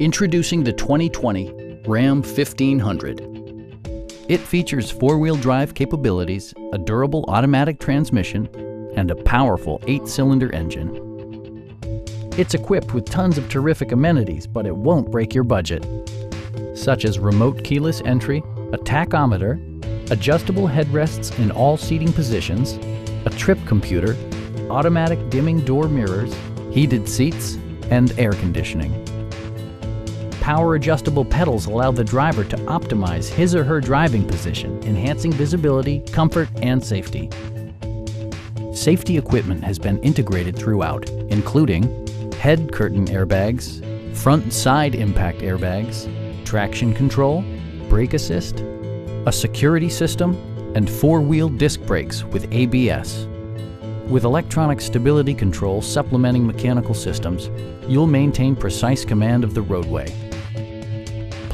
Introducing the 2020 Ram 1500. It features four-wheel drive capabilities, a durable automatic transmission, and a powerful eight-cylinder engine. It's equipped with tons of terrific amenities, but it won't break your budget, such as remote keyless entry, a tachometer, adjustable headrests in all seating positions, a trip computer, automatic dimming door mirrors, heated seats, and air conditioning. Power adjustable pedals allow the driver to optimize his or her driving position, enhancing visibility, comfort, and safety. Safety equipment has been integrated throughout, including head curtain airbags, front and side impact airbags, traction control, brake assist, a security system, and four-wheel disc brakes with ABS. With electronic stability control supplementing mechanical systems, you'll maintain precise command of the roadway.